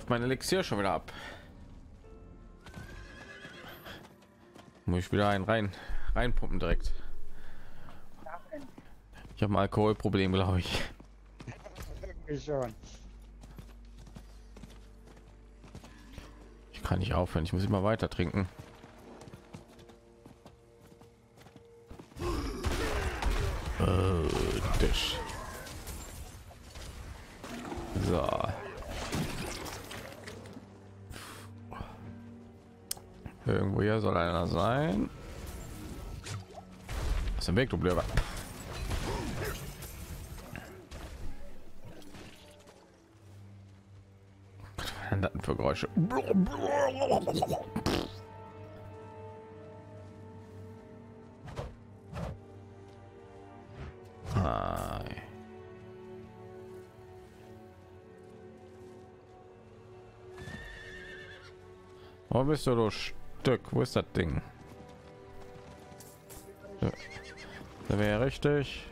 läuft mein Elixier schon wieder ab. Muss ich wieder einen rein reinpumpen direkt. Ich habe ein Alkoholproblem, glaube ich. Ich kann nicht aufhören. Ich muss immer weiter trinken. Äh, Tisch. So. Irgendwo hier soll einer sein. Aus dem Weg, du Blöder. Was für Geräusche? Wo bist du, du Stück? Wo ist das Ding? Ja. Da wäre richtig.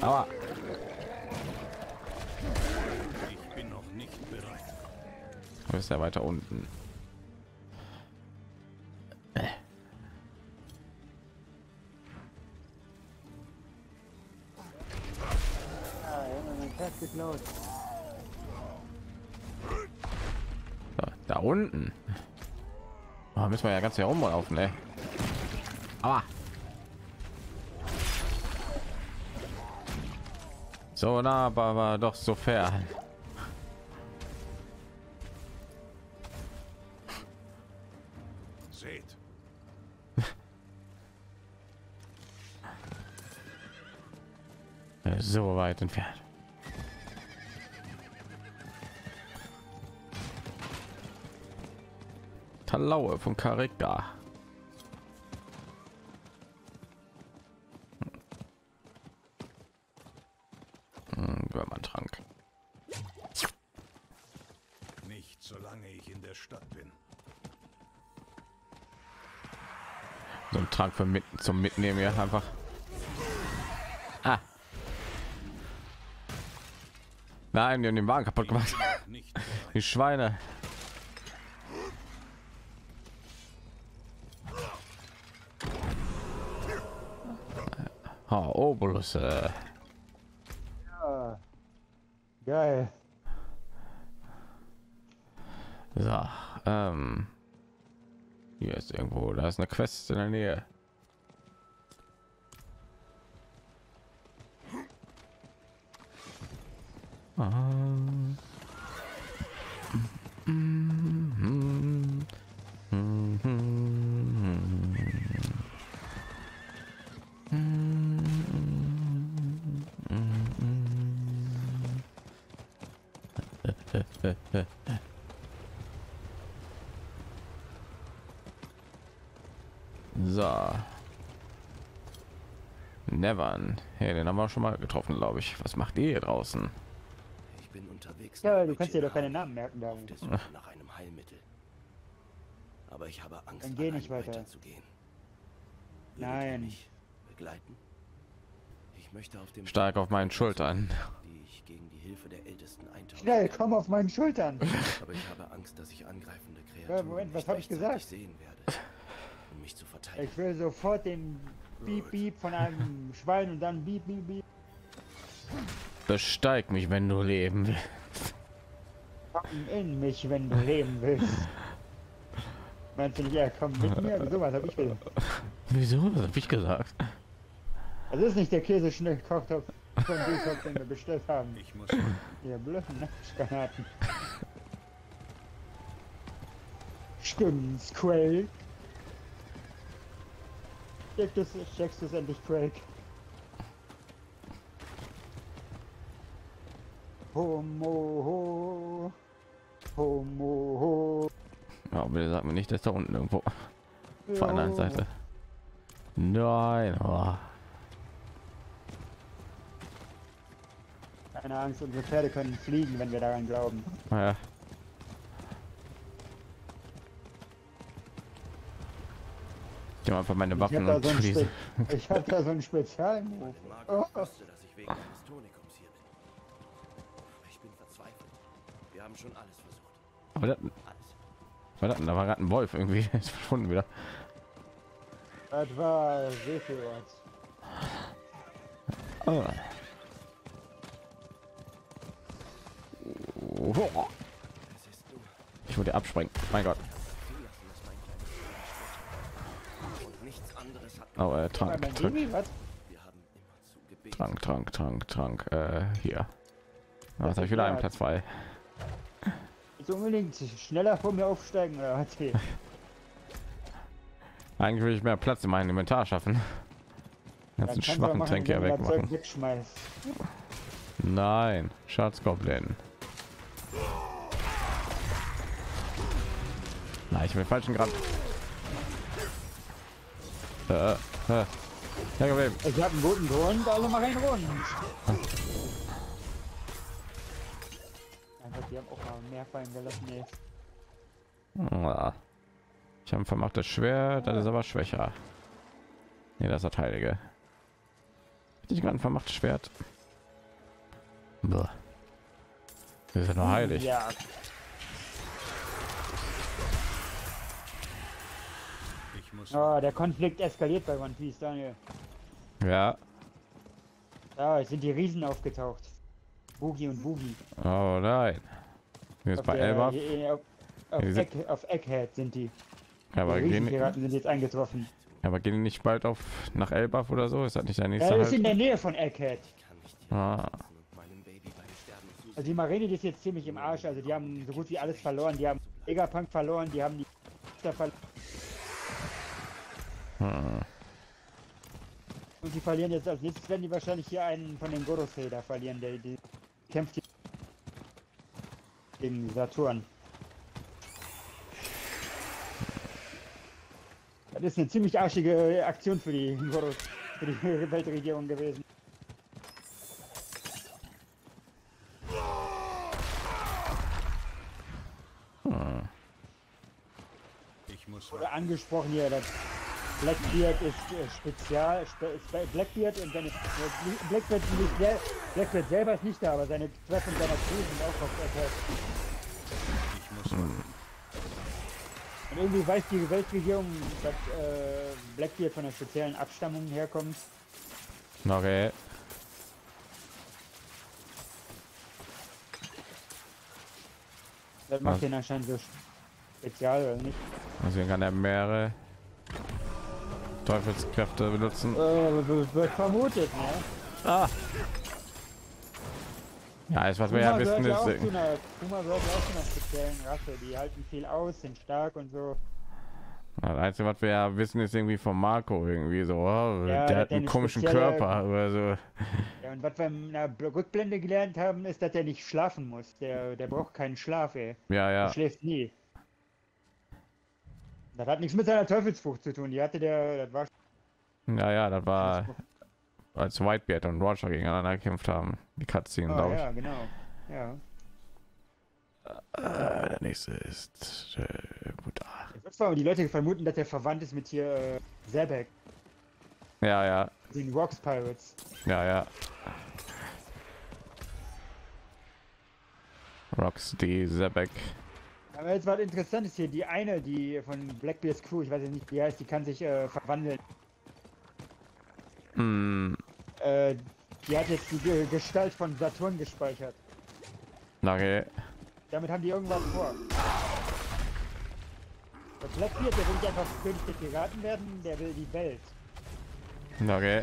Aber Ich bin noch nicht bereit. wo ist er weiter unten? Äh. Da unten. Oh, müssen wir ja ganz hier rumlaufen, ey. Aber so nah, aber, aber doch so fern. Seht, So weit entfernt. Talaue von Karika. Hm, Trank. nicht solange ich in der Stadt bin. So ein Trank für mit zum Mitnehmen hier einfach. Ah. Nein, die haben den Wagen kaputt gemacht. Nicht Die Schweine. Äh. Ja. Geil. So, ähm. Hier ist irgendwo, da ist eine Quest in der Nähe. Ah. Mhm. Mhm. So. Nevern. Hey, den haben wir schon mal getroffen, glaube ich. Was macht ihr hier draußen? Ich bin unterwegs. Ja, du kannst dir doch keine Namen merken, Suche nach einem Heilmittel. Aber ich habe Angst, Dann geh nicht weiter. weiterzugehen. Würdet ihr Nein. mich begleiten? Ich möchte auf dem Stark auf meinen Schultern. die ich gegen die Hilfe der Ältesten eintauschen Schnell, kann. komm auf meinen Schultern. Aber ich habe Angst, dass ich angreifende Kreaturen Moment, was nicht hab ich gesagt? sehen werde, mich zu verteidigen. Ich will sofort den Beep Beep von einem Schwein und dann Beep Beep Beep Besteig mich, wenn du leben willst. packen in mich, wenn du leben willst. Meinst du nicht, ja, komm mit mir? Wieso, was hab ich gesagt? Wieso? Was hab ich gesagt? Das ist nicht der Käseschnellkochtopf von Dukop, den wir bestellt haben. Ich muss Ihr blöden Nachtgranaten. Stimmt's, Quake? Checkst du es endlich, Quake? Homo ho. Homo ho. Ja, bitte sag mir nicht, dass da unten irgendwo auf der anderen Jo. Seite. Nein. Oh. Keine Angst, unsere Pferde können fliegen, wenn wir daran glauben. Ja. Ich habe einfach meine Ich Waffen hab da und so ich hab da so einen Spezialmove. Margot wusste, dass ich wegen eines Tonikums hier bin. Aber ich bin verzweifelt. Wir haben haben schon alles versucht. Aber das, war das da war gerade ein Wolf irgendwie ist verschwunden wieder. Das war Seefeld. Oh. Oh. Ich wollte abspringen. Mein Gott. Oh, äh, Trank, Trank. Trank, Trank, Trank, Trank. Äh, hier. Na, Jetzt habe ich wieder einen Platz frei. Jetzt unbedingt schneller vor mir aufsteigen oder was? Eigentlich will ich mehr Platz in meinem Inventar schaffen. Ganzen schwachen machen, Tränke Zeug wegmachen. Nein, Schatzgoblin. Nein, ich bin falschen Grad. Ja, geblieben. Ich habe einen guten Grund, alle machen einen Grund. Gott, die haben auch mal mehr fallen gelassen. Nee. Ah. Ich habe ein vermachtes Schwert, das ist aber schwächer. Nee, das hat Heilige. Ich gerade ein vermachtes Schwert? Bäh. Das ist ja nur heilig. Ja, Ich muss oh, der Konflikt eskaliert bei One Piece, Daniel. Ja. Da sind die Riesen aufgetaucht. Boogie und Boogie. Oh nein. Jetzt Auf bei der- Elba. hier- Auf, auf, Ja, auf Egghead sind die. Aber die gehen, Riesenpiraten sind jetzt eingetroffen. aber gehen die nicht bald auf nach Elbaf oder so? Ist das nicht der nächste Ja, das ist in halt? der Nähe von Egghead. Ah. Also die Marine die ist jetzt ziemlich im Arsch. Also die haben so gut wie alles verloren. Die haben Vegapunk verloren, die haben die verloren. Hm. Und die verlieren jetzt als nächstes werden die wahrscheinlich hier einen von den Gorosei da verlieren, der die kämpft hier gegen Saturn. Das ist eine ziemlich arschige Aktion für die Goros, für die Weltregierung gewesen. Ich muss Wurde angesprochen hier, das Blackbeard ist äh, spezial, spe, spe, Blackbeard und seine, äh, Blackbeard, nicht, sel- Blackbeard selber ist nicht da, aber seine Treffen seiner Crew sind auch auf der Ich muss warten. Und irgendwie weiß die Weltregierung, dass äh, Blackbeard von einer speziellen Abstammung herkommt. Okay. Das macht Was? den anscheinend so spezial, oder nicht? Deswegen kann er mehrere Teufelskräfte benutzen. Äh, wird- vermutet, ne? Ah. Ja, ist was wir ja wissen, ist, einer, Puma gehört auch zu einer speziellen Rasse. Die halten viel aus, sind stark und so. das Einzige, was wir ja wissen, ist irgendwie von Marco irgendwie so, oh, Ja, der der hat einen eine komischen Körper oder so. Ja, und was wir in der Bl- Rückblende gelernt haben, ist, dass er nicht schlafen muss. Der, der braucht keinen Schlaf, ey. Ja, Er ja, schläft nie. Das hat nichts mit seiner Teufelsfrucht zu tun. Die hatte der, das war ja, ja, das war als Whitebeard und Roger gegeneinander gekämpft haben. Die Cutscene, Oh, glaube ich. ja, genau. Ja. Äh, der nächste ist äh, gut. ah. Die Leute vermuten, dass er verwandt ist mit hier äh, Zebek, Ja, ja, den Rocks Pirates. ja, ja. Rocks die Zebek. Aber jetzt war interessant ist hier, die eine, die von Blackbeards Crew, ich weiß jetzt nicht, wie heißt, die kann sich äh, verwandeln. Hm, Äh, die hat jetzt die Ge- Gestalt von Saturn gespeichert. okay. Damit haben die irgendwas vor. Der Blackbeard, der will nicht einfach König der Piraten werden, der will die Welt. Okay.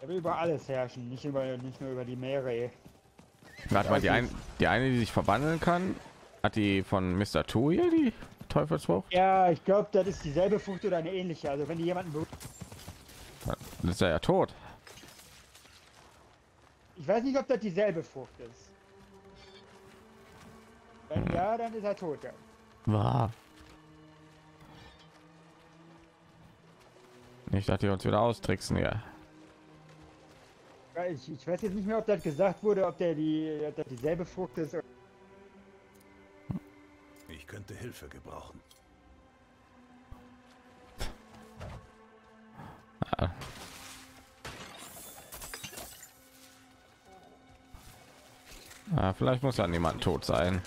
Er will über alles herrschen, nicht, über, nicht nur über die Meere. Warte mal, die, ein, die eine, die sich verwandeln kann, hat die von Mr. Two hier die Teufelsfrucht? Ja, ich glaube, das ist dieselbe Frucht oder eine ähnliche. Also wenn die jemanden Dann ist er ja tot. ich weiß nicht, ob das dieselbe Frucht ist. Wenn ja, dann ist er tot. Ja. War. Nicht, dass die uns wieder austricksen. Ja, Ich, ich weiß jetzt nicht mehr, ob das gesagt wurde, ob der die, ob das dieselbe Frucht ist. Ich könnte Hilfe gebrauchen. Ah, vielleicht muss ja niemand tot sein.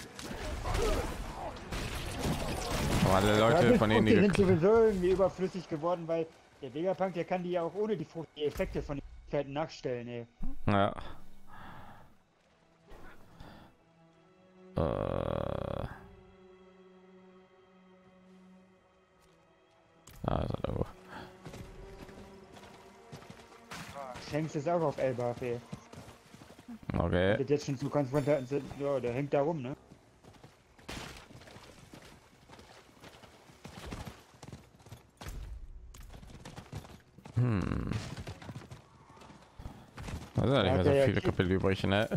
Aber alle Leute von denen, die sind sowieso irgendwie überflüssig geworden, weil der Vegapunk, der kann die ja auch ohne die Frucht die Effekte von Fähigkeiten nachstellen, ey. ja. Äh. Also, da- Shanks ist auch auf Elbaf, ey. okay. Wird jetzt schon zu konfrontiert, ja, der hängt da rum, ne? Also nicht mehr so ja viele. Kapitel übrig, ne?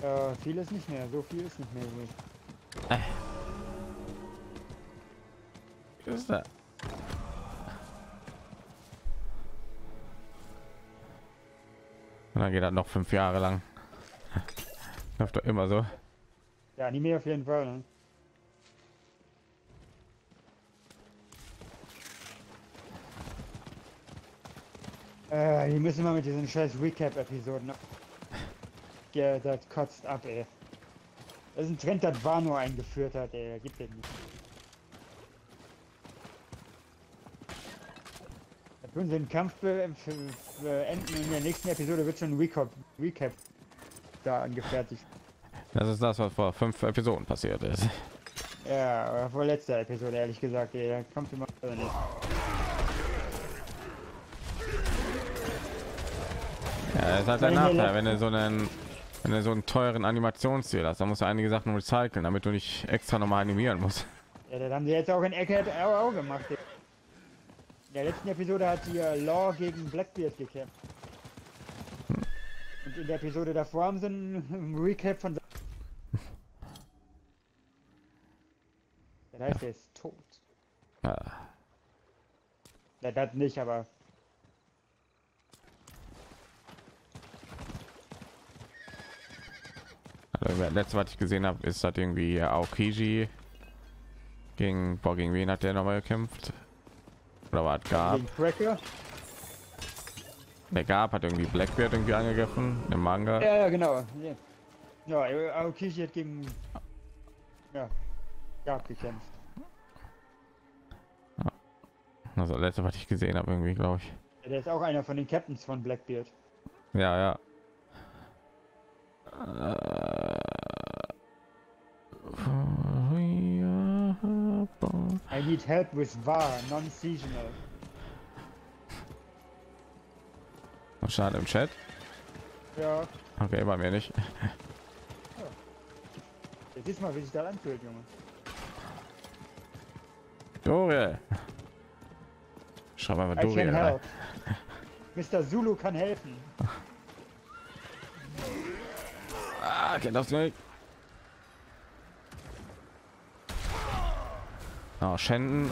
Ja, viel ist nicht mehr, so viel ist nicht mehr übrig. Was ist da? Und dann geht das noch fünf Jahre lang. Läuft doch immer so. Der Anime auf jeden Fall, ne? Äh, die müssen wir mit diesen scheiß Recap-Episoden. Ja, das kotzt ab, ey. Das ist ein Trend, das Wano eingeführt hat, ey. Gibt den nicht. Da tun sie den Kampf beenden in der nächsten Episode wird schon ein Recap, Recap da angefertigt. Das ist das, was vor fünf Episoden passiert ist. Ja, vor letzter Episode, ehrlich gesagt, ey. Da kommt immer äh, nicht. Ja, das ist halt der Nachteil, wenn du so einen, wenn du so einen teuren Animationsstil hast, dann musst du einige Sachen recyceln, damit du nicht extra nochmal animieren musst. Ja, das haben sie jetzt auch in Eckhead auch, gemacht. In der letzten Episode hat äh, Law gegen Blackbeard gekämpft. Und in der Episode davor haben sie einen Recap von. Das heißt, er ist tot. Ja. Ja, das nicht, aber. Also, das letzte, was ich gesehen habe, ist das irgendwie Aokiji gegen, boah, gegen wen hat der nochmal gekämpft? Oder was gab? Der gab hat irgendwie Blackbeard irgendwie angegriffen im Manga. Ja, ja, genau. Ja, ja Aokishi hat gegen. Ja, Gab gekämpft. Also letzte, was ich gesehen habe, irgendwie, glaube ich. Ja, der ist auch einer von den Captains von Blackbeard. Ja, ja. Äh, need help with VAR, non-seasonal. Schade im Chat. Ja, Okay, bei mir nicht. jetzt siehst mal, wie sich das anfühlt, Junge. Dore. Schreib einfach Dore. rein. Mr. Zulu kann helfen. Ah, kennt das nicht. Oh, Schänden.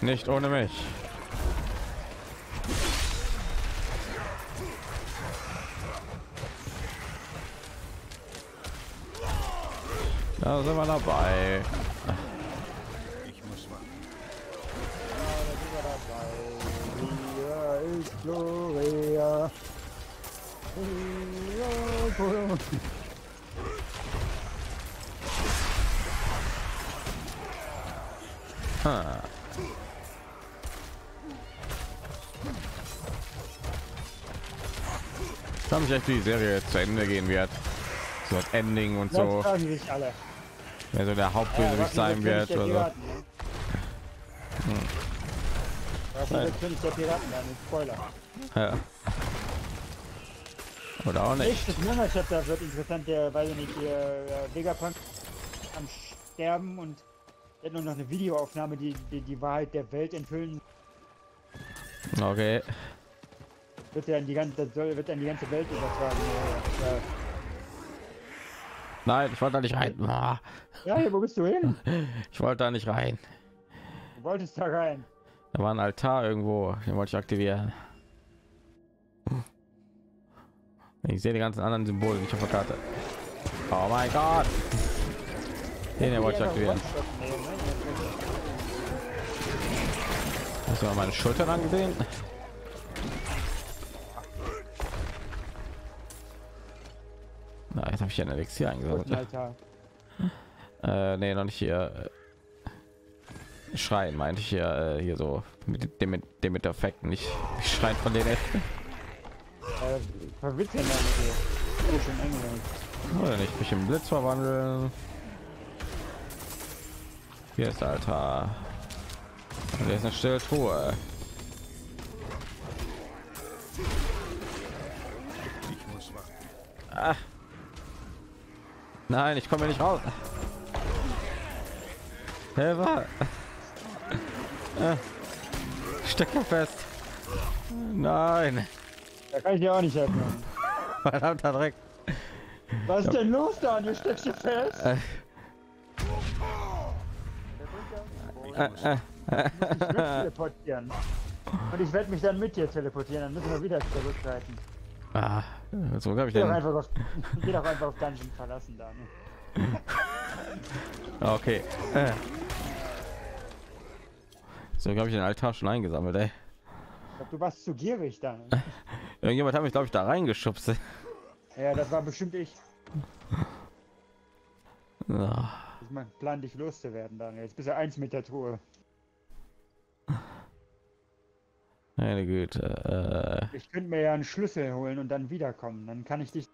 Nicht ohne mich. Da sind wir dabei. Ich muss ist Gloria. Gloria. Ha. Ich frage mich echt, wie die Serie zu Ende gehen wird. So das Ending und Das so. sich alle. Wer so der Hauptbösewicht was sein wird oder so. Ne? Dann? Spoiler. Ja. Oder auch nicht. Nächstes Manga-Chapter wird interessant, der, weiß ich nicht, der äh, Vegapunk am Sterben und hat nur noch eine Videoaufnahme, die, die die Wahrheit der Welt enthüllen Okay. wird ja in die ganze, das soll, wird an die ganze Welt übertragen. Ja, ja. Nein, ich wollte da nicht rein. Ah, ja, wo bist du hin? Ich wollte da nicht rein. Du wolltest da rein. Da war ein Altar irgendwo, den wollte ich aktivieren. Ich sehe die ganzen anderen Symbole nicht auf der Karte. Oh mein Gott! Den hier wollte ich aktivieren. Hast du mal meine Schultern angesehen? Na, jetzt habe ich ja ein Elixier eingesammelt. Äh, nee, noch nicht hier. Äh, Schreien meinte ich hier, äh, hier so mit dem mit dem mit Effekten, nicht schreien von denen. Äh, verwitzeln damit hier. Oh. Oder nicht mich im Blitz verwandeln. Hier ist der Altar. Und hier ist eine stille Truhe. Ich muss warten. Ah. Nein, ich komme nicht raus. Hilfe! Ah. Stecke fest. Nein. Da kann ich dir auch nicht helfen. Verdammter Dreck. Was ist denn los da? Du steckst hier fest. Äh, äh, äh. Teleportieren. Und ich werde mich dann mit dir teleportieren. Dann müssen wir wieder zurückreiten. Ah, so habe ich Geh doch den. einfach auf, geh doch einfach auf Dungeon verlassen, Daniel. Okay. Äh. So habe ich den Altar schon eingesammelt, ey. Ich glaub, du warst zu gierig, Daniel. Irgendjemand hat mich, glaube ich, da reingeschubst. Ja, das war bestimmt ich. Ah. Ich mein Plan, dich loszuwerden, Daniel. Jetzt bist du eins mit der Truhe. Meine Güte. Ich könnte mir ja einen Schlüssel holen und dann wiederkommen. Dann kann ich dich.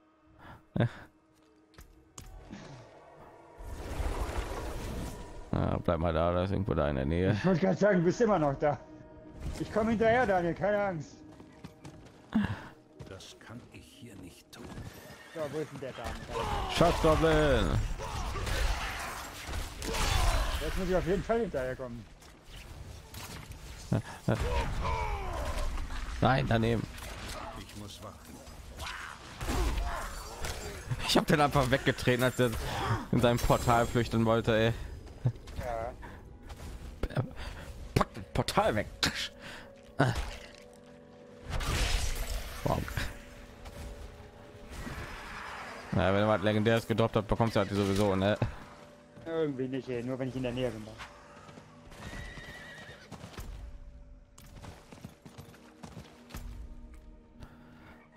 Äh, ah, bleib mal da, da ist irgendwo da in der Nähe. Ich wollte gerade sagen, du bist immer noch da. Ich komme hinterher, Daniel, keine Angst. Das kann ich hier nicht tun. So, wo ist denn der Dame? Schatzgoblin! Jetzt muss ich auf jeden Fall hinterherkommen. Nein, daneben. Ich muss warten. Ich habe den einfach weggetreten, als er in seinem Portal flüchten wollte. Ey. Ja. Pack das Portal weg. Wow. Ja, wenn du was legendäres gedroppt hat, bekommst du halt die sowieso, ne? Irgendwie nicht, ey. nur wenn ich in der Nähe bin.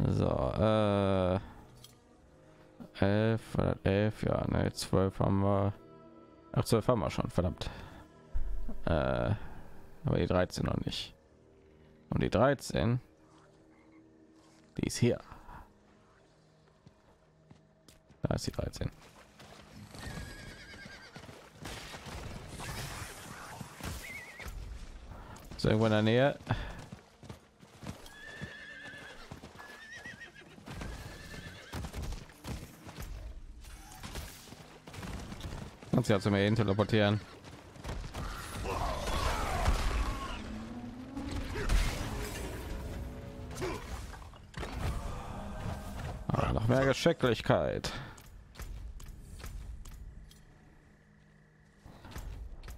So, äh, elf, oder elf, ja, ne, zwölf haben wir. Ach, zwölf haben wir schon, verdammt. Äh, aber die 13 noch nicht. Und die 13, die ist hier. Da ist die 13. So irgendwo in der Nähe. Kannst ja zu mir hin teleportieren. Ah, noch mehr Geschicklichkeit.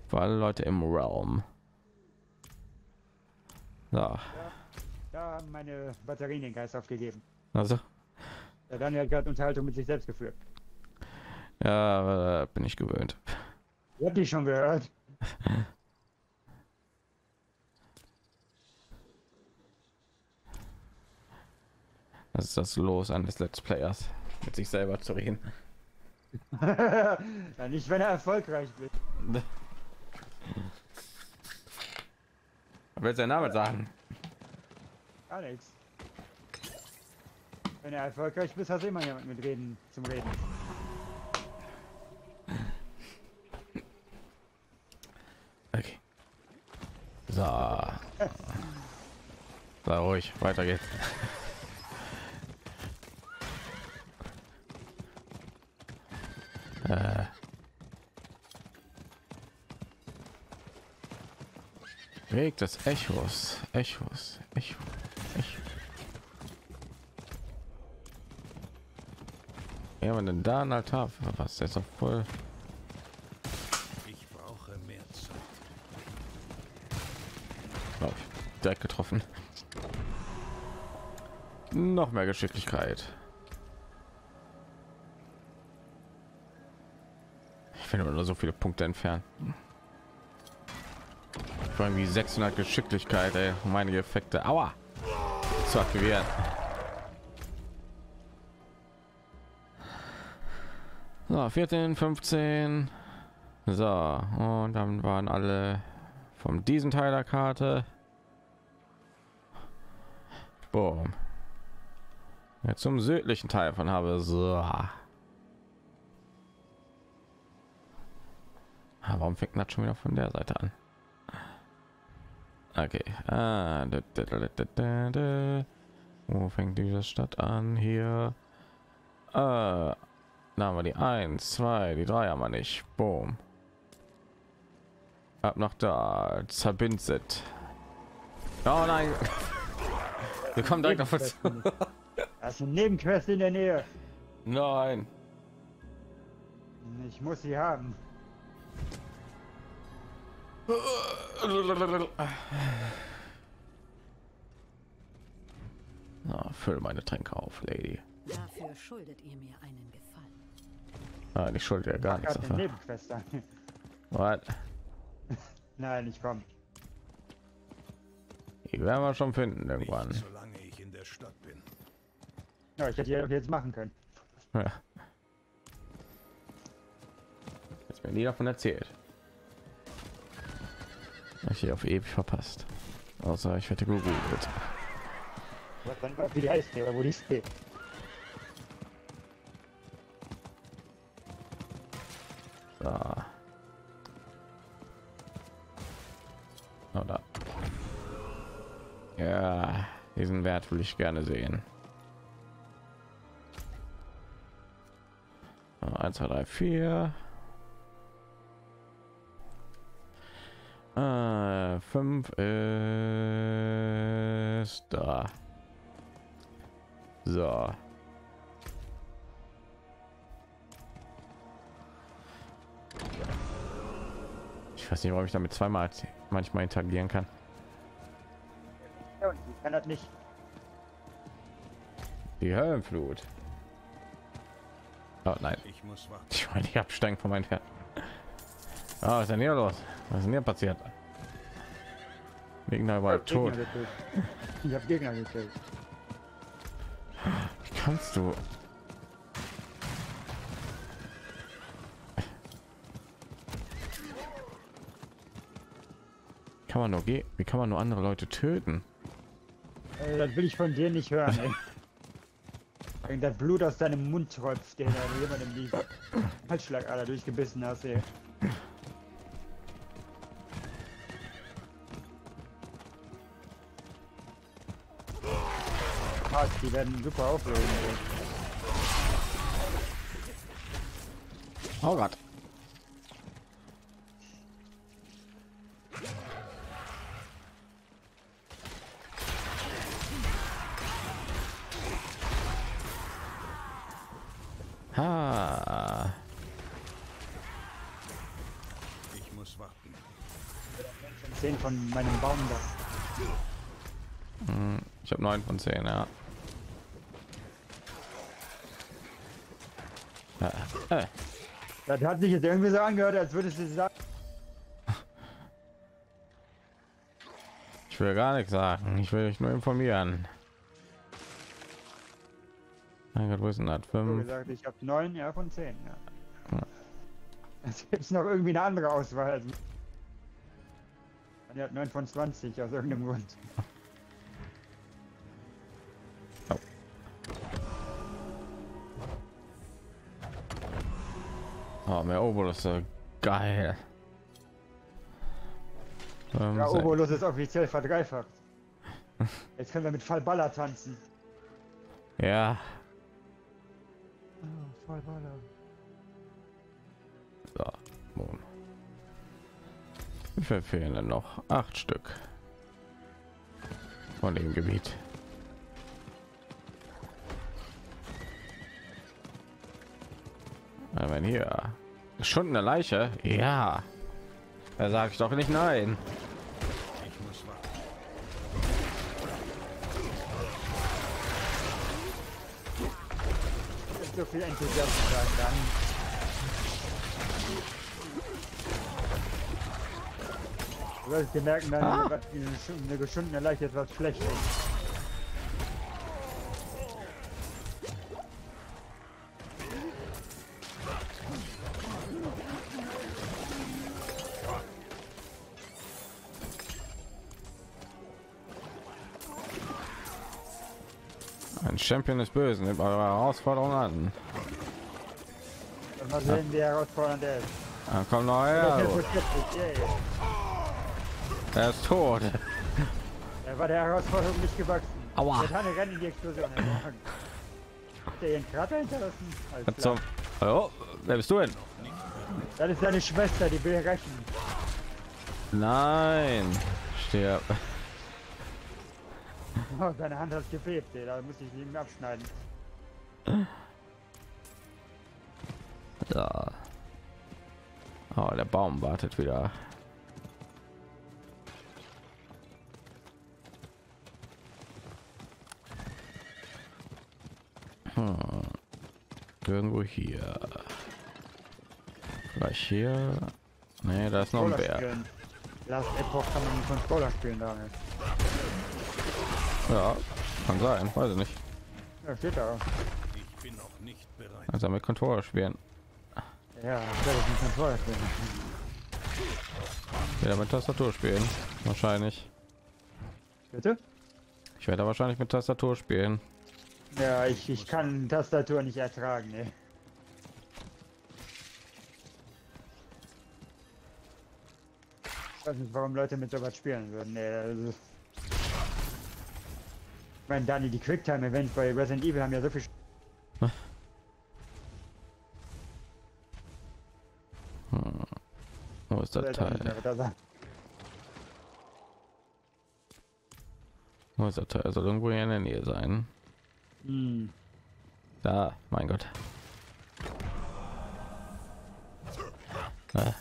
Für alle Leute im Raum. So, Da haben meine Batterien den Geist aufgegeben. also Der Daniel hat gerade Unterhaltung mit sich selbst geführt. ja, äh, bin ich gewöhnt. Ich hab die schon gehört. Das ist das Los eines Let's Players, mit sich selber zu reden. ja, nicht, wenn er erfolgreich wird. Willst du deinen Namen sagen? Alex. Wenn er erfolgreich bist, hast du immer jemand mit Reden zum Reden. Okay. So. Sei ruhig, weiter geht's. äh. Weg des Echos, Echos, Echo, Echo. Ja, man denn da ein Altar was? Der ist doch voll. Ich brauche mehr Zeit. Ich, direkt getroffen. Noch mehr Geschicklichkeit. Ich finde nur so viele Punkte entfernt. Vor allem wie 600 Geschicklichkeit, ey, um Effekte. Aua! Zu aktivieren. So, 14, 15. So, und dann waren alle von diesem Teil der Karte. Boom. Jetzt zum südlichen Teil von habe so. Ah, warum fängt das schon wieder von der Seite an? Okay. Ah, da, da, da. Wo fängt diese Stadt an? Hier. Äh, da haben wir die 1, 2, die 3 haben wir nicht. Boom. Ab noch da. Zerbindet. Oh nein. Wir kommen direkt auf uns. Das ist eine Nebenquest in der Nähe. Nein. Ich muss sie haben. Na, füll meine Tränke auf, Lady. Dafür schuldet ihr mir einen Gefallen. Ah, ich schulde ja gar nichts. Nebenquest an. What? Nein, ich komm. Die werden wir schon finden irgendwann. Nicht, solange ich in der Stadt bin. Ja, ich hätte ja jetzt machen können. Ja. Jetzt mir nie davon erzählt. Ich hier auf ewig verpasst. Außer ich werde gegoogelt. Wie. So. Oder. Ja, diesen Wert will ich gerne sehen. So, Eins, zwei, drei, vier. Äh, fünf ist da. So. Ich weiß nicht, warum ich damit zweimal manchmal interagieren kann. Die kann das nicht. Die Höllenflut. Oh nein, Ich muss warten. ich meine, ich absteigen von meinem Pferd. Oh, was ist denn hier los? Was ist denn hier passiert? Gegner war tot. Gegner getötet. Ich habe Gegner getötet. Wie kannst du? Kann man nur ge wie kann man nur andere Leute töten? Äh, das will ich von dir nicht hören, ey. Das Blut aus deinem Mund tropft, der da jemandem die Halsschlagader durchgebissen hast, ey. Die werden super auflösen. Oh Gott. Ha. Ich muss warten. Zehn von meinem Baum da. Ich habe neun von zehn, ja. ja. Äh. Das hat sich jetzt irgendwie so angehört, als würdest du sagen, Ich will gar nichts sagen. Ich will euch nur informieren. Mein Gott, wo ist denn das? Fünf. gesagt, ich habe neun, ja, von zehn, ja. Ja. Es gibt noch irgendwie eine andere Auswahl. Die hat 9 von 20 aus irgendeinem Grund. Oh, mehr Obolus, geil. Ähm, Ja, Obolus ist offiziell verdreifacht. Jetzt können wir mit Fallballer tanzen. ja, Oh, Fallballer. so. Boom. Wie viel fehlen denn noch? Acht Stück von dem Gebiet. Ja, wenn hier schon eine Leiche, ja, da sage ich doch nicht nein. So viel Enthusiasmus da dran. Du dir merken, dann Ah. eine geschundene Leiche etwas schlecht ist. Champion des Bösen nimmt eure Herausforderung an. Mal sehen, wie herausfordernd er ist. Dann komm noch her. Er ist tot. Er war der Herausforderung nicht gewachsen. Aua. Der Tanne rennt in die Explosion. Hat er ihren Krater hinterlassen? Alles klar. Hallo? Wer bist du denn? Das ist seine Schwester, die will rächen. Nein. Stirb. Oh, seine Hand hat gebebt, ey. da muss ich ihm abschneiden. Ja. Oh, der Baum wartet wieder. Hm. Irgendwo hier. Vielleicht hier. Nee, da ist noch ein Bär. Last Epoch kann man mit Controller spielen, Daniel. Ja, kann sein, weiß ich nicht. Ja, steht da. Ich bin noch nicht bereit. Also mit Controller spielen. Ja, ich werde mit dem Controller spielen. Wieder mit Tastatur spielen. Wahrscheinlich. Bitte? Ich werde wahrscheinlich mit Tastatur spielen. Ja, ich, ich kann Tastatur nicht ertragen, ne. Ich weiß nicht, warum Leute mit sowas spielen würden. Nee, also ich meine, Dani, die Quicktime-Events bei Resident Evil haben ja so viel... Sch- Wo ist das Oder Dani, Teil? Wo ist das Teil? Soll irgendwo hier in der Nähe sein. Hm. Da, mein Gott. Ah.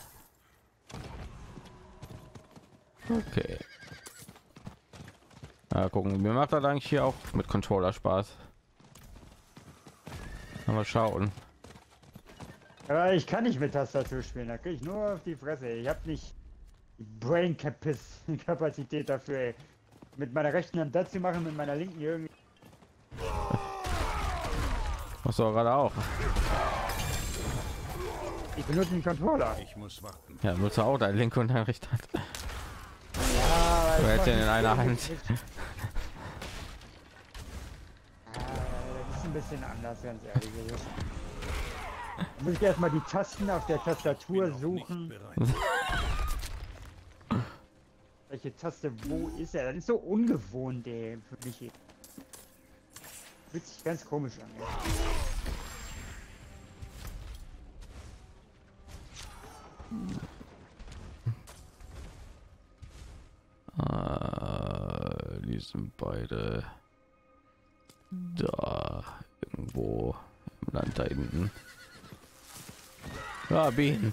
Okay. Ja, gucken. Mir macht das eigentlich hier auch mit Controller Spaß. Mal schauen. Aber ich kann nicht mit Tastatur spielen, da krieg ich nur auf die Fresse. Ich habe nicht die Brain Capis Kapazität dafür. Ey. Mit meiner rechten Hand das zu machen, mit meiner linken irgendwie. Was du gerade auch. Ich benutze den Controller. Ich muss warten. Ja, nutze auch dein Link und dein Recht hat. Ja, Du den in einer Hand. Bisschen anders, ganz ehrlich. gesagt. Muss ich erstmal die Tasten auf der Tastatur suchen. Welche Taste wo ist er? Das ist so ungewohnt, ey, für mich. Fühlt sich ganz komisch an. Ey. Äh, die sind beide da irgendwo im Land da hinten. Ja, Bienen.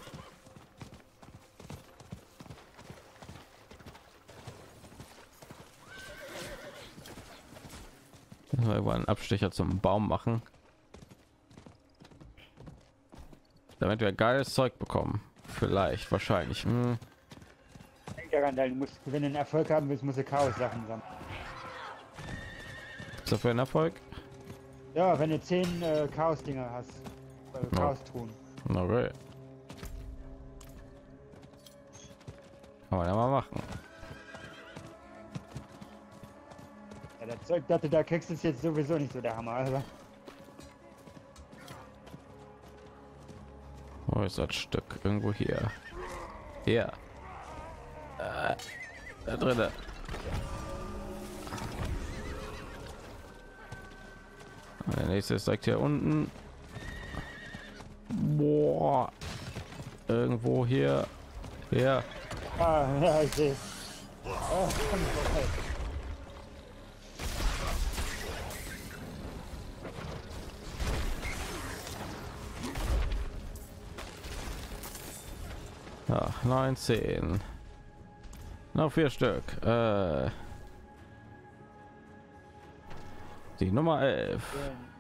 Irgendwann einen Abstecher zum Baum machen. Damit wir geiles Zeug bekommen. Vielleicht, wahrscheinlich. Hm. Daran, musst, wenn du einen Erfolg haben willst, musst du Chaos-Sachen sammeln. Ist das für ein Erfolg? Ja, wenn du 10 äh, Chaos-Dinger hast. Also Ja. Chaos-Tun. Okay. Kann man ja mal machen. Ja, das Zeug, das du da kriegst, ist jetzt sowieso nicht so der Hammer. Also, Wo ist das Stück? Irgendwo hier. Hier. Äh, da drinne. Der nächste ist direkt hier unten. Boah. Irgendwo hier. Hier. ah, ja. Ja, 19. Noch vier Stück. Äh, die Nummer 11. Fehlen- Mir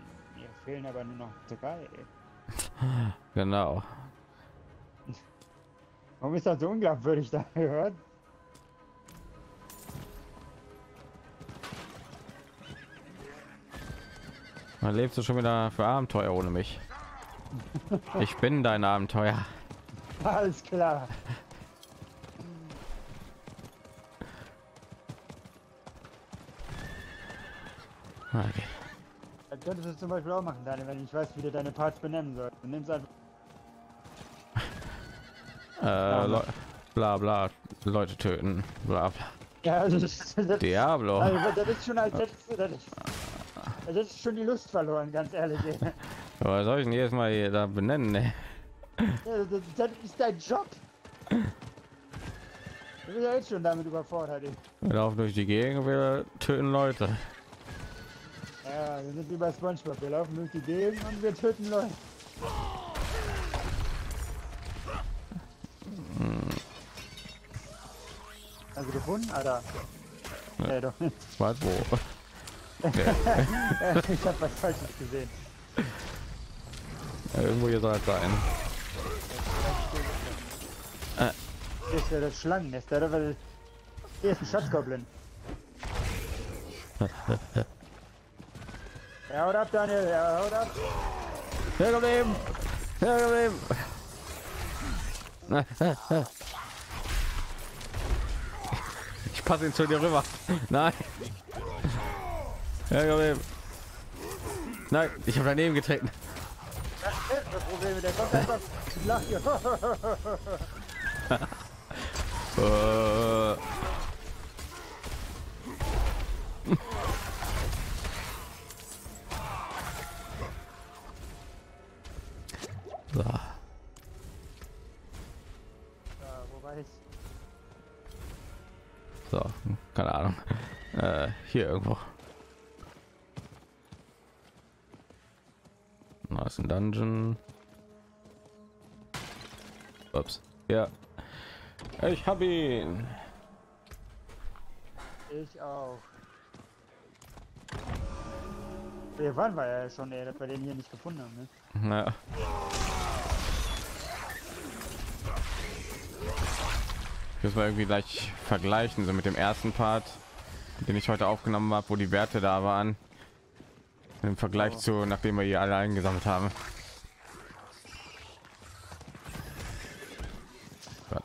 fehlen aber nur noch drei. Genau. Warum ist das so unglaubwürdig da gehört? Man lebst du schon wieder für Abenteuer ohne mich. Ich bin dein Abenteuer. Alles klar. Okay. Könntest du zum Beispiel auch machen, Daniel, wenn ich nicht weiß, wie du deine Parts benennen sollst. Du nimmst einfach. Äh, Leu- bla bla, Leute töten, bla bla. Ja, also das, das, Diablo. also das ist schon als du das ist, das ist schon die Lust verloren, ganz ehrlich. Was soll ich denn jedes Mal hier da benennen? Ne? Das, das ist dein Job. Du bist ja jetzt schon damit überfordert. Wir laufen durch die Gegend, wir töten Leute. Ja, wir sind wie bei Spongebob. Wir laufen durch die Gegend und wir töten Leute. Also gefunden? Ah, da. Nee, doch nicht. Was wo? ich hab was Falsches gesehen. Ja, irgendwo hier soll es sein. Hier ist ja das Schlangennest, oder? Weil hier ist ein Schatzgoblin. Ja, haut ab, Daniel. Ja, haut ab. Hergeblieben! Hergeblieben! Ich passe ihn zu dir rüber. Nein! Hergeblieben! Nein, ich habe daneben getreten. Das Problem, der kommt einfach. Lach hier. Äh, hier irgendwo. Da ist ein Dungeon. Ups. Ja. Ich habe ihn. Ich auch. Wir waren wir ja schon, ey, dass wir den hier nicht gefunden haben, ne? Ja. Ich muss mal irgendwie gleich vergleichen, so mit dem ersten Part, den ich heute aufgenommen habe, wo die Werte da waren. Im Vergleich zu, nachdem wir hier alle eingesammelt haben. Gott.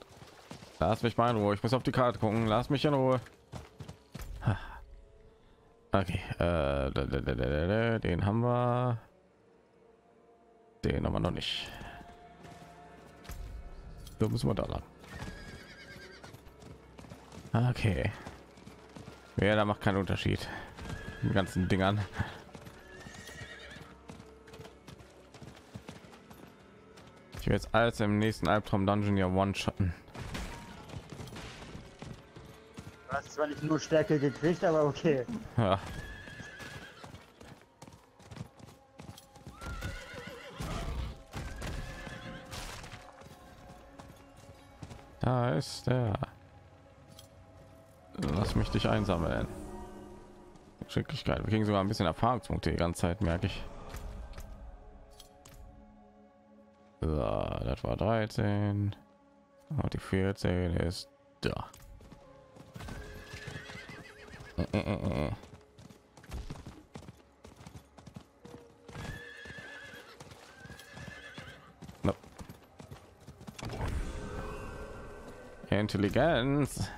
Lass mich mal in Ruhe. Ich muss auf die Karte gucken. Lass mich in Ruhe. Okay. Äh, da, da, da, da, da, da, den haben wir. Den aber noch nicht. So müssen wir da lang. Okay. Ja, da macht keinen Unterschied. Die ganzen Dingern. Ich will jetzt alles im nächsten Albtraum Dungeon ja One-Shotten. Du hast zwar nicht nur Stärke gekriegt, aber okay. Ja. Da ist der. Lass mich dich einsammeln. Schicklichkeit. Wir kriegen sogar ein bisschen Erfahrungspunkte die ganze Zeit, merke ich. So, das war 13. Und die 14 ist da. Äh, äh, äh. Intelligenz.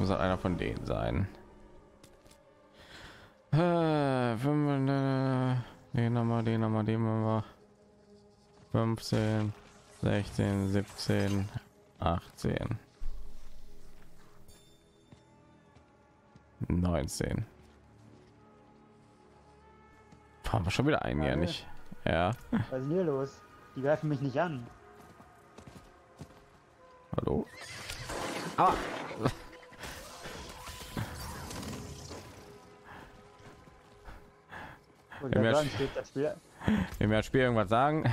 Muss halt einer von denen sein. Äh, fünf, äh, Den haben wir, den haben wir, den haben wir. 15, 16, 17, 18, 19. Fahren wir schon wieder ein, ja Alle. nicht? Ja. Was ist hier los? Die greifen mich nicht an. Hallo? Ah. Und Ja, da mehr dran Sch- steht das Spiel. Mir das Spiel irgendwas sagen?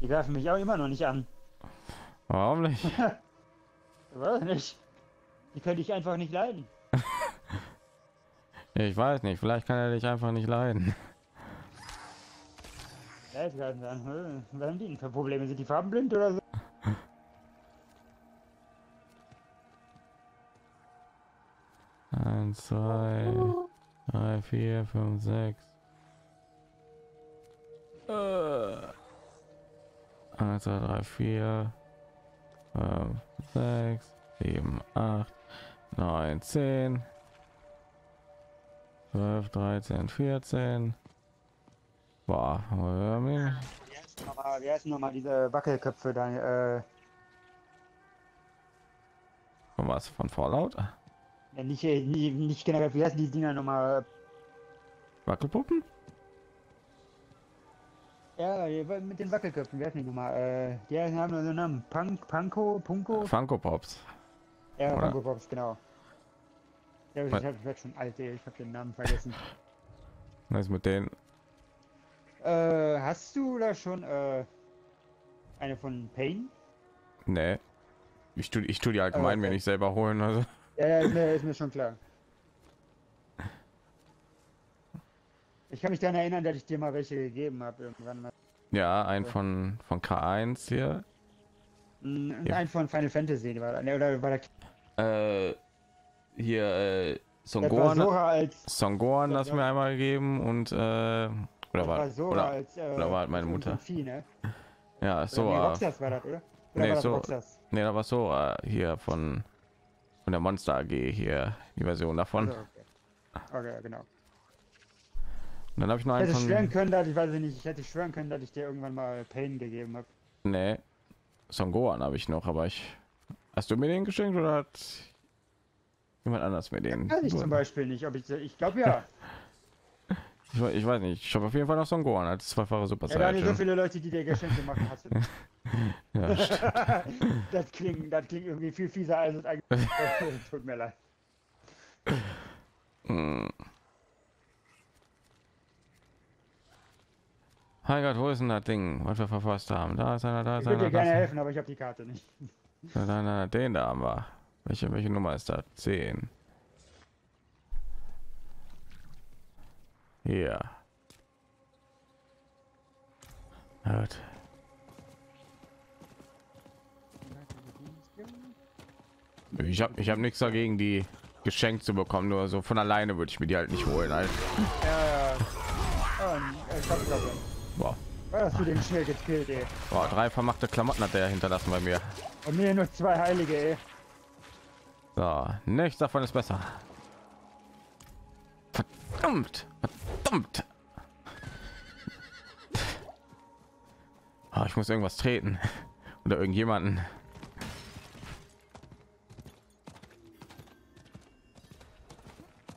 Die greifen mich auch immer noch nicht an. Warum nicht? Ich weiß nicht. Die könnte ich einfach nicht leiden. Ich weiß nicht. Vielleicht kann er dich einfach nicht leiden. Was haben die denn für Probleme? Sind die farbenblind oder so? Eins, zwei, drei, vier, fünf, sechs. Äh. Eins, zwei, drei, vier, fünf, sechs, sieben, acht, 9, 10, 12, 13, 14. Boah, ähm, Wie heißen nochmal, diese Wackelköpfe da? Äh, von was? Von Fallout? ja, nicht, äh, nie- nicht generell, wie heißen die Dinger nochmal? Wackelpuppen? Ja, mit den Wackelköpfen, wie heißen die nochmal? Äh, die haben nur so einen Namen. Punk, Panko, Punko? Funko Pops. Ja, oder? Funko Pops, genau. Ja, ich, hab, ich werd schon alt, ey, ich hab den Namen vergessen. Was ist mit denen? äh, hast du da schon, äh, eine von Pain? Nee. Ich tu, ich tu die allgemein mir okay. nicht selber holen. Also. Ja, ja, ist mir, ist mir schon klar. Ich kann mich daran erinnern, dass ich dir mal welche gegeben habe irgendwann mal. Ja, ein von, von K1 hier. Mm, Ja. Ein von Final Fantasy war da, ne, oder war da Äh, hier, äh, das Songoran. Sora als Songoran ja. mir einmal gegeben und, äh, oder das war, war Sora oder, als äh, oder war halt meine ein Mutter. Vieh, ne? ja, Oder so, nee, war das, oder? Oder Nee, das so- nee, da war so, äh, hier von, von der Monster AG hier, die Version davon. Also, okay. okay, genau. Und dann habe ich noch Ich einen hätte schwören von, können, dass ich weiß ich nicht, ich hätte schwören können, dass ich dir irgendwann mal Pain gegeben habe. nee, Songoran habe ich noch, aber ich, hast du mir den geschenkt oder hat jemand anders mir den? Weiß ich zum Beispiel nicht, ob ich ich glaube ja. Ich, ich weiß nicht, ich habe auf jeden Fall noch Songoran als zweifache Super ja, da haben ja so Saiyan. viele Leute, die dir Geschenke machen hast. Ja, das klingt, das klingt irgendwie viel fieser als es eigentlich. Tut mir leid. Mein Gott, wo ist denn das Ding, was wir verfasst haben? Da ist einer, da Ich ist würde einer, dir da gerne ist helfen, aber ich habe die Karte nicht. einer, da, da, den da haben wir. Welche, welche Nummer ist das? 10. Hier. Hört. Ich habe ich hab nichts dagegen, die geschenkt zu bekommen, nur so von alleine würde ich mir die halt nicht holen. Halt. Ja, ja. Oh, ich hab Boah. Hast du den schnell gekillt, ey. Boah, drei vermachte Klamotten hat der hinterlassen bei mir. Und mir nur zwei Heilige, ey. So, nichts davon ist besser. Verdammt, verdammt. Ah, ich muss irgendwas treten oder irgendjemanden.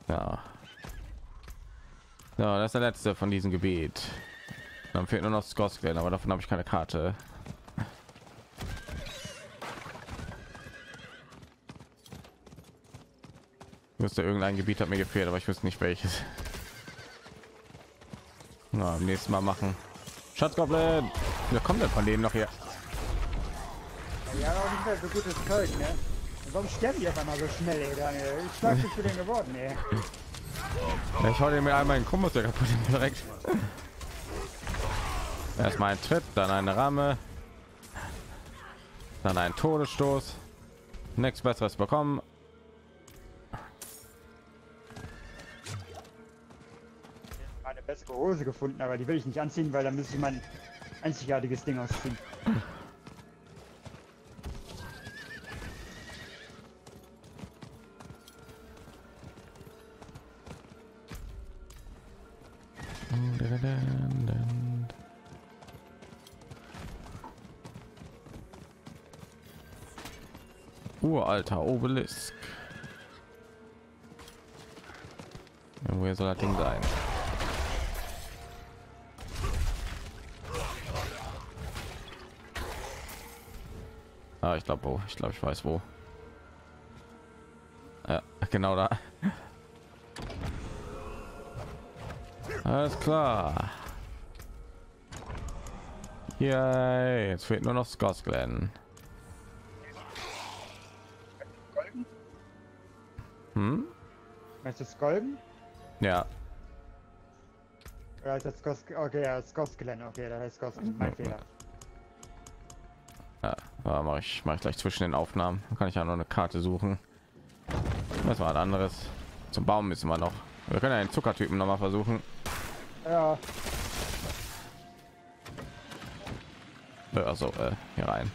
Ja. Ja, das ist der letzte von diesem Gebiet. Dann fehlt nur noch Skosglen, aber davon habe ich keine Karte. Müsste irgendein Gebiet hat mir gefehlt, aber ich wüsste nicht welches. Na, am nächsten Mal machen. Schatzgoblin! Wer kommt denn von denen noch hier? Haben auch nicht mehr so gutes Zeug, ne? Warum sterben die auf einmal so schnell, ey, Daniel? Ich stark bist du denn geworden, ey? Ja, ich hau dir mir einmal einen Kumpus der kaputt direkt. Erstmal ein Tritt, dann eine Ramme, dann ein Todesstoß. Nichts besseres bekommen. Eine bessere Hose gefunden, aber die will ich nicht anziehen, weil dann müsste ich mein einzigartiges Ding ausziehen. Uralter Obelisk. Woher soll das Ding sein? Ah, ich glaube, wo. Ich glaube, ich weiß wo. Ja, genau da. Alles klar. Yay, jetzt fehlt nur noch Skosglen. Meinst du Skolben? Ja, Oder ist das Skos... Okay, ja, Skosglen. Okay, das heißt Skosglen. Mein Fehler. ja mache ich, mach ich gleich zwischen den Aufnahmen. Dann kann ich ja noch eine Karte suchen. Was war ein anderes? Zum Baum müssen wir noch. Wir können ja den Zuckertypen noch mal versuchen. Ja, Äh, Also äh, hier rein.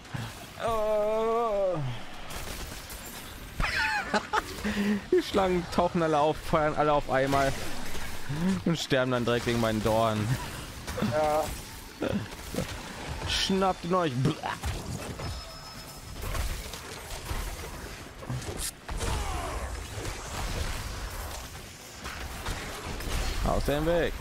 Die Schlangen tauchen alle auf, feuern alle auf einmal und sterben dann direkt wegen meinen Dorn. Ja. Schnappt ihn euch. Aus dem Weg.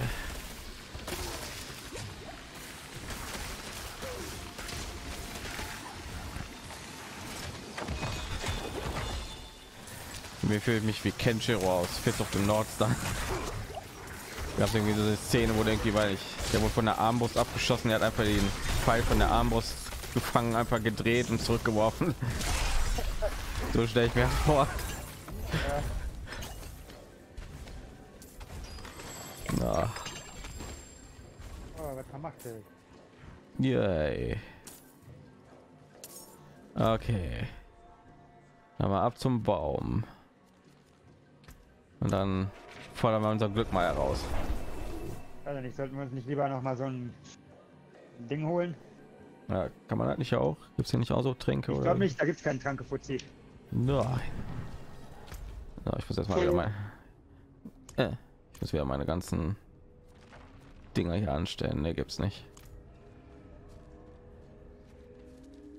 Mir fühlt mich wie Kenshiro aus Fist auf dem Nordstar. Gab irgendwie so eine Szene, wo irgendwie, weil ich der wurde von der Armbrust abgeschossen, er hat einfach den Pfeil von der Armbrust gefangen, einfach gedreht und zurückgeworfen. so stelle ich mir vor. Na, Oh, yay. Okay. Dann mal ab zum Baum. Und dann fordern wir unser Glück mal heraus. Also nicht, sollten wir uns nicht lieber noch mal so ein Ding holen? Ja, kann man halt nicht auch? Gibt es hier nicht auch so Tränke Ich oder? glaube nicht, da gibt es keinen Trankefuzzi. Nein. Ja, ich muss jetzt mal wieder mein. Äh, ich muss wieder meine ganzen Dinger hier anstellen. Ne, gibt's nicht.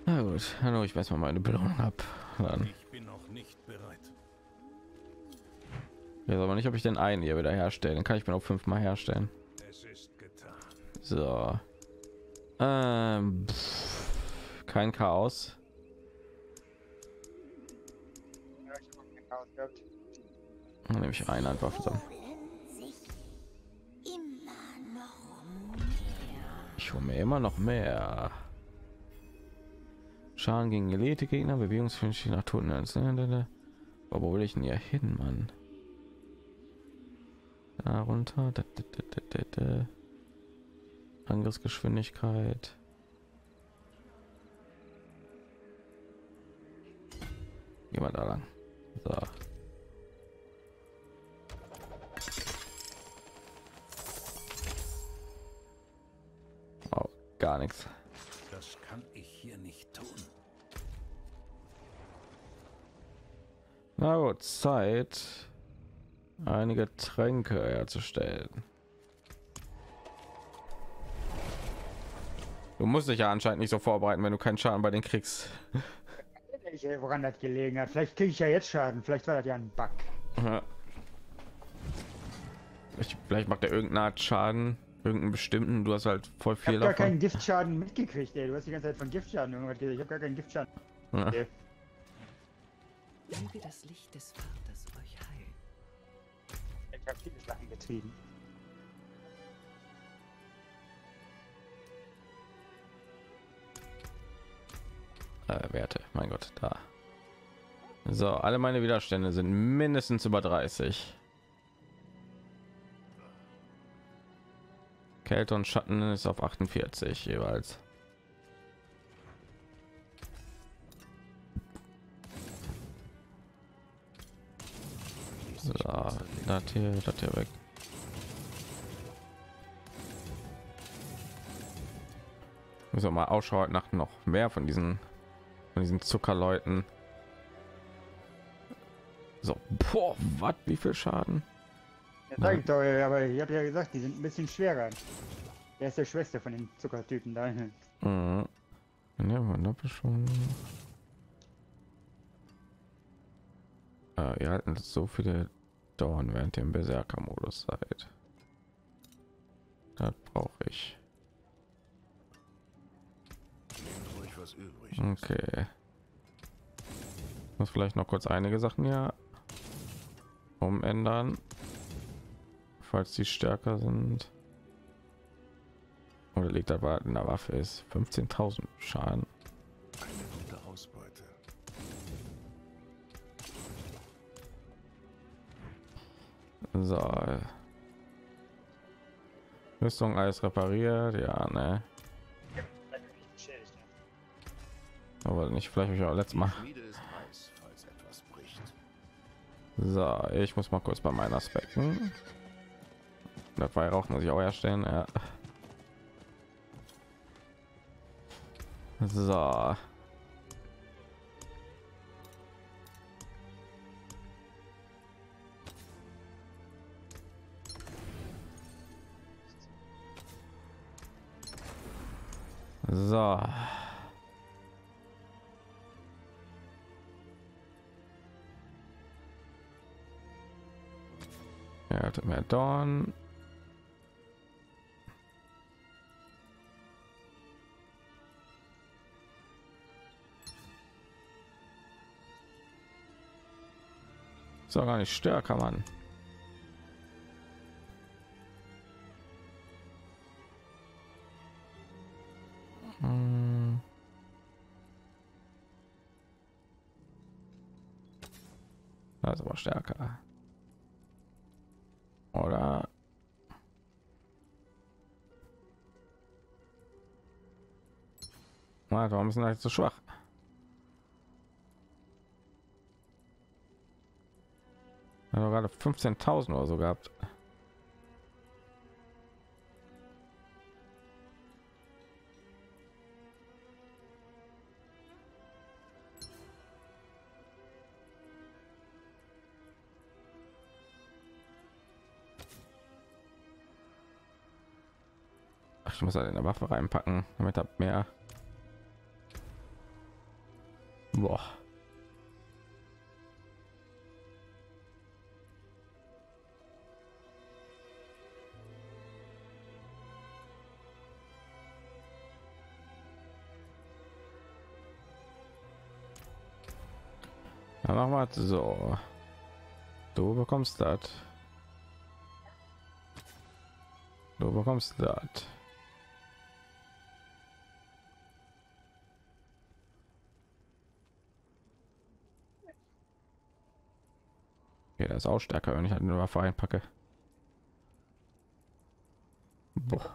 Na gut, hallo, ich weiß mal meine Belohnung ab. Dann weiß aber nicht, ob ich den einen hier wieder herstellen. Kann ich mir noch fünfmal herstellen. So. Ähm, pff, kein Chaos. Dann nehme ich einen einfach zusammen. Ich hole mir immer noch mehr. Schaden gegen gelete Gegner, bewegungsfähig nach Toten. Wo will ich denn hier hin, Mann? Da runter. Da, da, da. Angriffsgeschwindigkeit. Gehen wir da lang. So. Oh, gar nichts. Das kann ich hier nicht tun. Na gut, Zeit, einige Tränke herzustellen. Du musst dich ja anscheinend nicht so vorbereiten, wenn du keinen Schaden bei den kriegst. Ich, woran das gelegen hat. Vielleicht kriege ich ja jetzt Schaden. Vielleicht war das ja ein Bug. Ja. Ich, vielleicht macht er irgendeine Art Schaden, irgendeinen bestimmten. Du hast halt voll Ich viel habe gar keinen Giftschaden mitgekriegt, ey. Du hast die ganze Zeit von Giftschaden irgendwas gesagt. Ich habe gar keinen Giftschaden. Ja. Okay. Möge das Licht des Vaters. Ich habe viele Sachen getrieben. Äh, Werte, mein Gott, da. So, alle meine Widerstände sind mindestens über 30. Kälte und Schatten ist auf 48 jeweils. So, das hier, das hier weg. Müssen wir mal Ausschau nach noch mehr von diesen von diesen Zuckerleuten. So, boah, was? Wie viel Schaden? Ja, sag ich doch, aber ich habe ja gesagt, die sind ein bisschen schwerer. Der ist der Schwester von den Zuckertypen da. Mhm. Ja, man schon. Äh, ihr halten so viele dauern, während ihr im Berserker-Modus seid. Das brauche ich. Okay. Muss vielleicht noch kurz einige Sachen ja umändern, falls die stärker sind. Oder liegt aber in der Waffe ist 15.000 Schaden. So. Rüstung alles repariert, ja, ne. Aber nicht vielleicht hab ich auch letztes Mal. So, ich muss mal kurz bei meinen Aspekten. Das Weihrauch muss ich auch erstellen. Ja. So. So. Er hatte mehr Dorn. So gar nicht stärker, Mann. Ist aber stärker. Oder? Warum ist das so schwach? Er gerade 15.000 oder so gehabt. Muss halt in der Waffe reinpacken, damit er mehr. Boah. Dann machen wir so. Du bekommst das. Du bekommst das. Okay, das ist auch stärker, wenn ich halt eine Waffe einpacke. Boah.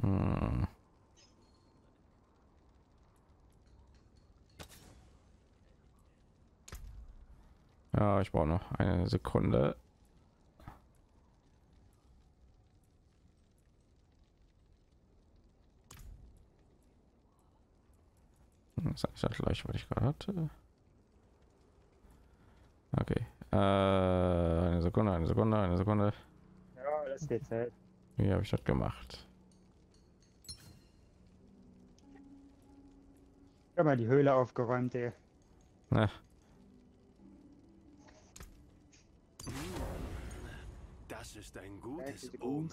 Hm. Ja, ich brauche noch eine Sekunde. Das ist das gleich, was ich gerade hatte. Okay. Äh, eine Sekunde, eine Sekunde, eine Sekunde. Ja, das geht halt. Wie habe ich das gemacht? Ich habe mal die Höhle aufgeräumt, ey. Na, Das ist ein Back to gutes the Omen.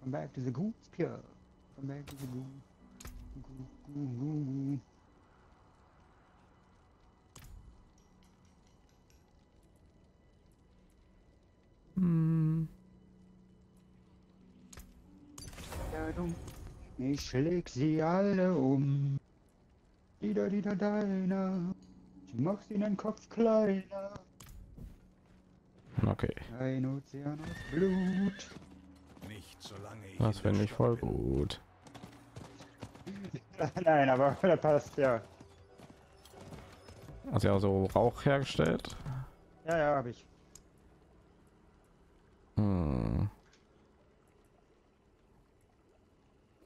Come back to the Pierre. Come back to the goons. Hm. Ich schläg sie alle um. Wieder, wieder deiner. Ich mach sie den Kopf kleiner. Okay, Ein Ozean aus Blut. Nicht solange ich das in finde ich voll gut. Nein, aber das passt, ja. Also ja, so Rauch hergestellt. Ja, ja, hab ich. Hm.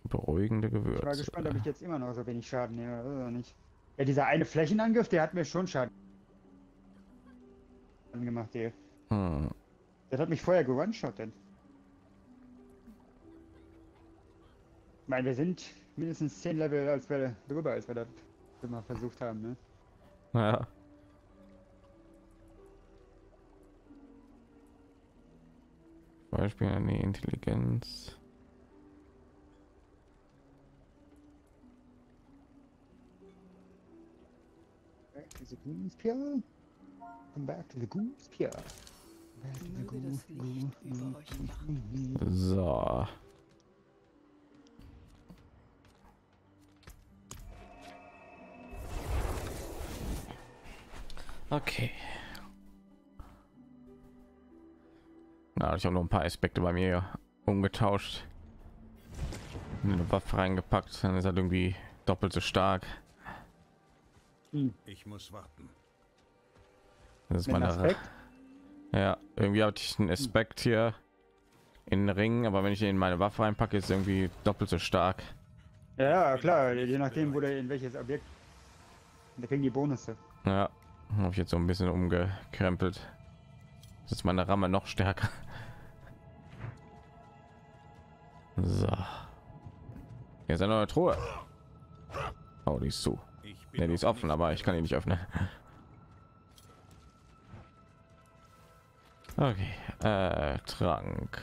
Beruhigende Ich war Gewürze. gespannt, ob ich jetzt immer noch so wenig Schaden nehme oder nicht. Ja, dieser eine Flächenangriff, der hat mir schon Schaden gemacht, ey. Hm. Das hat mich vorher gewone-shottet. Ich meine, wir sind mindestens 10 Level als wir drüber, als wir das immer versucht haben, ne? Ja. Beispiel eine Intelligenz. Back to the goons, Pierre. Come back to the goons, Pierre. Back to Na, ich habe noch ein paar Aspekte bei mir umgetauscht. Eine Waffe reingepackt, dann ist er irgendwie doppelt so stark. Ich muss warten. Das ist meine Aspekt? Ja, irgendwie hatte ich einen Aspekt hier in den Ring, aber wenn ich ihn in meine Waffe reinpacke, ist er irgendwie doppelt so stark. Ja, ja, klar, je nachdem, wo der in welches Objekt. Da kriegen die Bonusse. Ja, habe ich jetzt so ein bisschen umgekrempelt. Das ist meine Ramme noch stärker. So. Hier ist eine neue Truhe. Oh, die ist zu. Ich bin Ne, die ist offen, aber ich kann ihn nicht öffnen. Okay, äh, Trank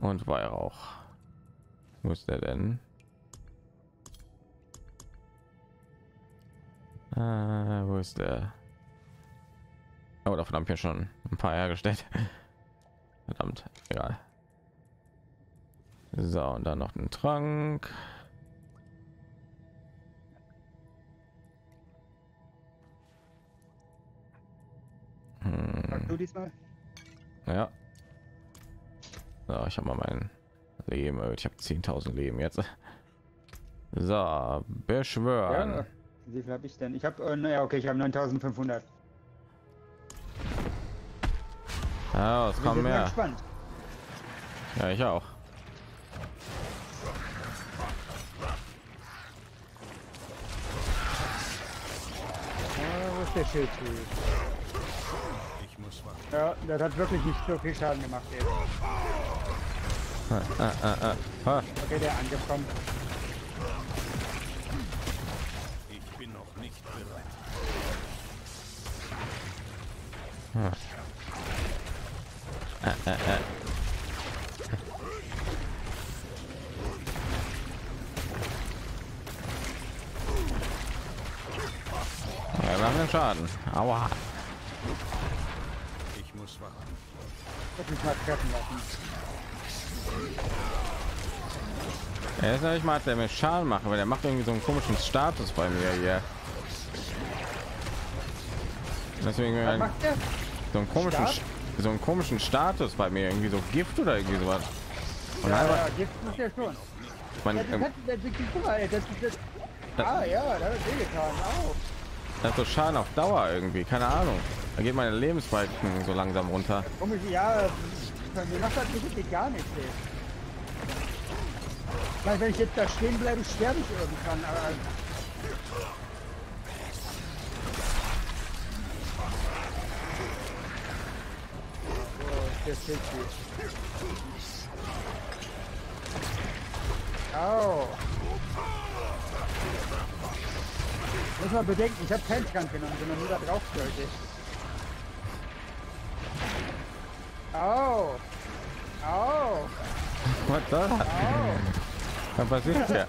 und Weihrauch. Wo ist der denn? Äh, wo ist der? Oh, davon haben wir schon ein paar hergestellt. Verdammt, egal. So, und dann noch ein Trank. Sag du diesmal? Ja. So, ich habe mal mein Leben. Ich habe 10.000 Leben jetzt. So, beschwören. Ja. Wie viel habe ich denn? Ich habe, äh, naja, okay, ich habe 9500. Ja, es mal mehr. gespannt. Ja, ich auch. Ist der Schildtyp? Ich muss warten. Ja, das hat wirklich nicht so viel Schaden gemacht jetzt. Ah, Okay, der angekommen. Ich bin noch nicht bereit. Schaden. Aua. Ich muss warten. Ich mich mal treffen lassen. Er ist ja nicht mal, hat der mir Schaden machen, weil der macht irgendwie so einen komischen Status bei mir hier. Deswegen Was ein, so einen komischen, Stab? so einen komischen Status bei mir, irgendwie so Gift oder irgendwie sowas. Und Ja, ja, Gift muss ja schon. man, Ja, das ähm, hat, das, das, guck mal, das, das, das, ah ja, da hat es wehgetan, auch. Das so Schaden auf Dauer irgendwie, keine Ahnung. Da geht meine Lebensbalken so langsam runter. Ja, macht das so gut gar nichts. Weil wenn ich jetzt da stehen bleibe, sterbe ich irgendwann, aber... Der Schildtyp. Au. Muss man bedenken, ich habe keinen Trank genommen, sondern nur da drauf sollte. Au. Au. Was da? Was passiert hier?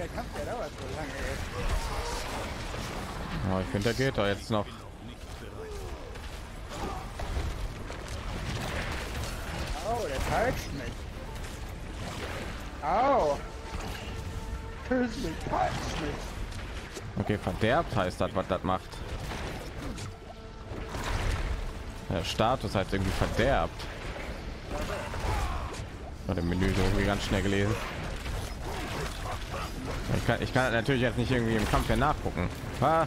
Der Kampf, der dauert so lange. Oh, ich finde, der geht doch jetzt noch. Au, der peitscht mich. Au. Peitscht mich. Okay, verderbt heißt das, was das macht. Der Status heißt irgendwie verderbt. Hat im Menü so irgendwie ganz schnell gelesen. Ich kann, ich kann natürlich jetzt nicht irgendwie im Kampf hier nachgucken. Ah,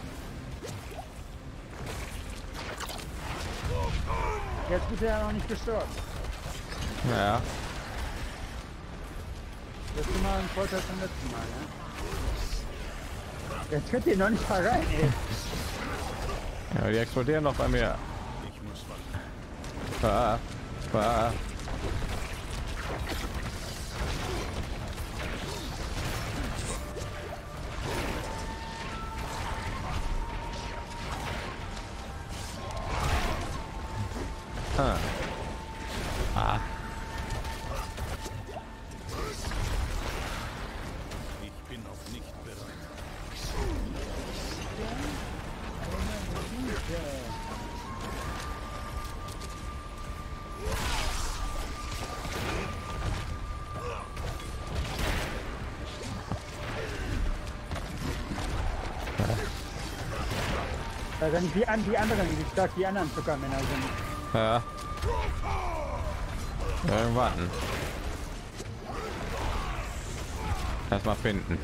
Jetzt ist er ja noch nicht gestorben. ja, Das ist immer ein Vorteil vom letzten Mal, ne? Jetzt tritt ihr noch nicht mal rein, ey. ja, die explodieren noch bei mir. Ich muss warten. Ah. Ah. Wenn die, an, die anderen, wie stark die anderen Zuckermänner sind. Ja. Irgendwann. Erstmal finden.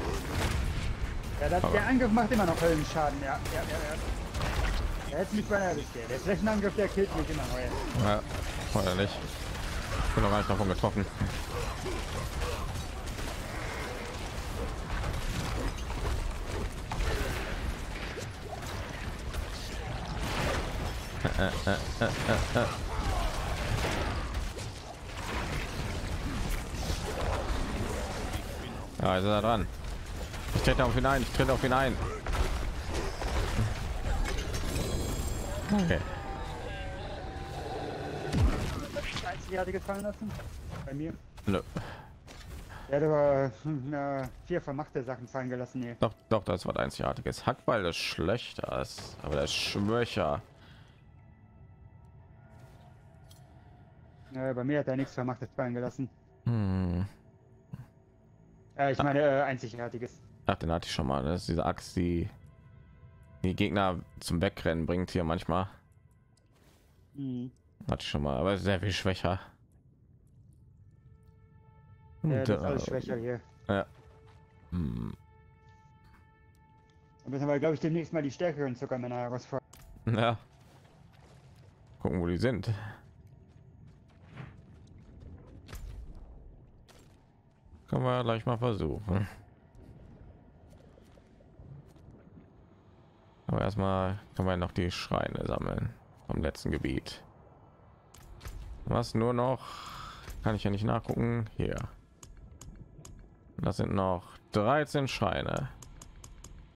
Ja, das, der Angriff macht immer noch Höllenschaden, ja. ja, ja, ja. Der hätte mich beinahe der Flächenangriff, der killt mich immer neu. Ja, oder nicht. Ich bin noch gar nicht davon getroffen. Ja, ist er dran. Ich trete auf ihn ein, ich trete auf ihn ein. Okay. Einzigartige fallen lassen? Bei mir. Nö. Er hat aber äh, vier vermachte Sachen fallen gelassen hier. Doch, doch, das war einzigartiges. Hackball ist schlechter, ist, aber der ist schwächer. Äh, bei mir hat er nichts vermachtes fallen gelassen. Hm. Äh, ich meine äh, einzigartiges. Ach, den hatte ich schon mal. Das ist diese Axt, die die Gegner zum Wegrennen bringt hier manchmal. Mhm. Hatte ich schon mal, aber sehr viel schwächer. Ja, Und, das ist alles äh, schwächer hier. Ja. Hm. Da müssen wir, glaube ich, demnächst mal die stärkeren Zuckermänner herausfordern. Ja. Gucken, wo die sind. Können wir gleich mal versuchen. Aber erstmal können wir noch die Schreine sammeln vom letzten Gebiet. Was nur noch kann ich ja nicht nachgucken. Hier. Das sind noch 13 Schreine.